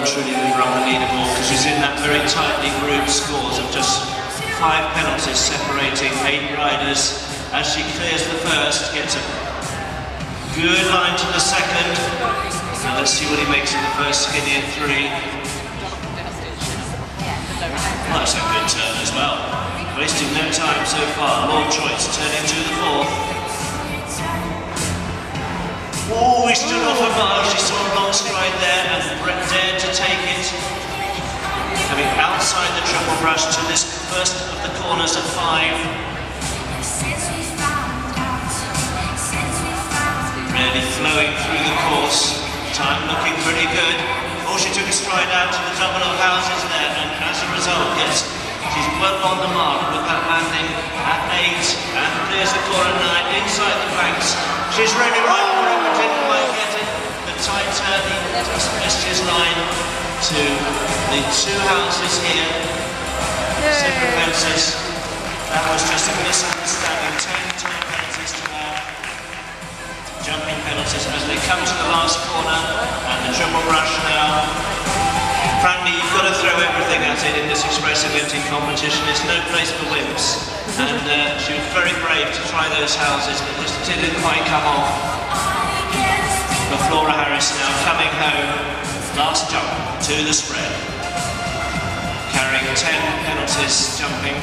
her up the leaderboard because she's in that very tightly grouped scores of just five penalties separating eight riders as she clears the first, gets a good line to the second. Now let's see what he makes in the first skinny at three. Well, that's a good turn as well. Wasting no time so far. Law Choice turning to the fourth. Oh, he stood off a mile. She saw a long stride there and Brett dared to take it. Coming outside the triple brush to this first of the corners at five. Really flowing through the course. Time looking pretty good. Oh, she took a stride out to the double of houses there and as a result yes, She's well on the mark with that landing at eight and clears the corner nine inside the banks. She's ready right for it, but didn't quite get it. The tight turn, he just missed his line to the two houses here. Super fences. That was just a misunderstanding. Ten time penalties to her. Jumping penalties as they come to the last corner and the triple brush now. Frankly, you've got to throw everything at it in this express eventing competition. It's no place for wimps. And uh, she was very brave to try those houses, but just didn't quite come off. Last jump to the spread. Carrying 10 penalties jumping